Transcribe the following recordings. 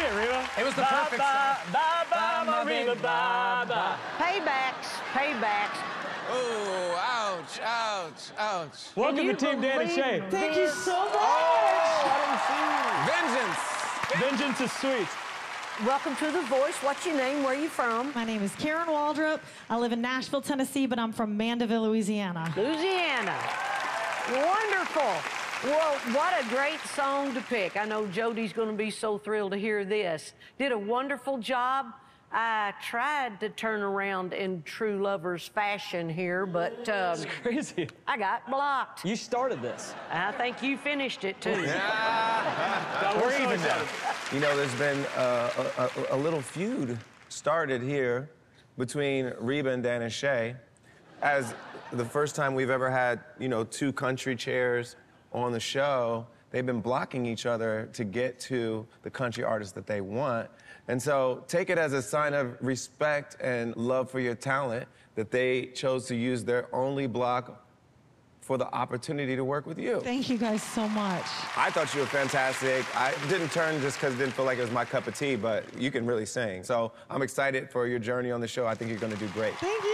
it, Reba. It was the Bye, perfect bye, song. Bye, bye, Bye, my my Reba, baby, bye, bye, bye. Paybacks, paybacks. Oh, ouch, ouch, ouch. Welcome Can to you Team Dan and believe Shay. Thank you so much. Oh, Vengeance. Vengeance is sweet. Welcome to The Voice. What's your name? Where are you from? My name is Karen Waldrup. I live in Nashville, Tennessee, but I'm from Mandeville, Louisiana. Louisiana. Wonderful. Well, what a great song to pick. I know Jo Dee's going to be so thrilled to hear this. Did a wonderful job. I tried to turn around in true lovers fashion here, but um, Crazy. I got blocked. You started this. I think you finished it too. We're even now. You know, there's been uh, a, a, a little feud started here between Reba and Dan and Shay as the first time we've ever had, you know, two country chairs on the show. They've been blocking each other to get to the country artists that they want. And so take it as a sign of respect and love for your talent that they chose to use their only block for the opportunity to work with you. Thank you guys so much. I thought you were fantastic. I didn't turn just because it didn't feel like it was my cup of tea, but you can really sing. So I'm excited for your journey on the show. I think you're going to do great. Thank you.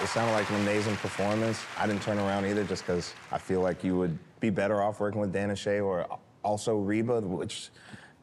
It sounded like an amazing performance. I didn't turn around either just because I feel like you would be better off working with Dan and Shay or also Reba, which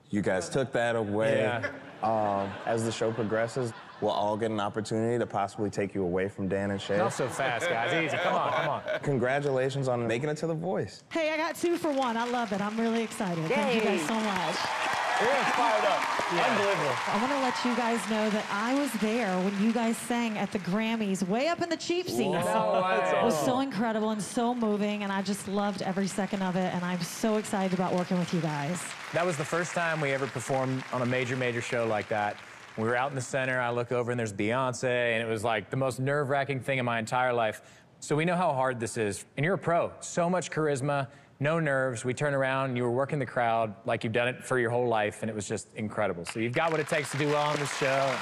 you guys took that away. Yeah. Um, as the show progresses, we'll all get an opportunity to possibly take you away from Dan and Shay. Not so fast, guys. Easy. Come on, come on. Congratulations on making it to The Voice. Hey, I got two for one. I love it. I'm really excited. Thank you guys so much. We're fired up. Unbelievable. I want to let you guys know that I was there when you guys sang at the Grammys, way up in the cheap seats. It was so incredible and so moving, and I just loved every second of it, and I'm so excited about working with you guys. That was the first time we ever performed on a major, major show like that. We were out in the center. I look over and there's Beyonce, and it was like the most nerve wracking thing in my entire life. So we know how hard this is. And you're a pro. So much charisma, no nerves. We turn around, and you were working the crowd like you've done it for your whole life, and it was just incredible. So you've got what it takes to do well on this show.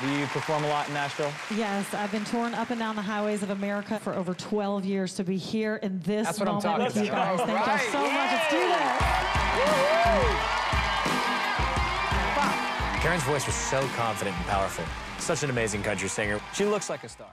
Do you perform a lot in Nashville? Yes, I've been touring up and down the highways of America for over 12 years to be here in this That's what I'm moment with talking you guys. Thank you so much. Let's do this. Karen's voice was so confident and powerful. Such an amazing country singer. She looks like a star.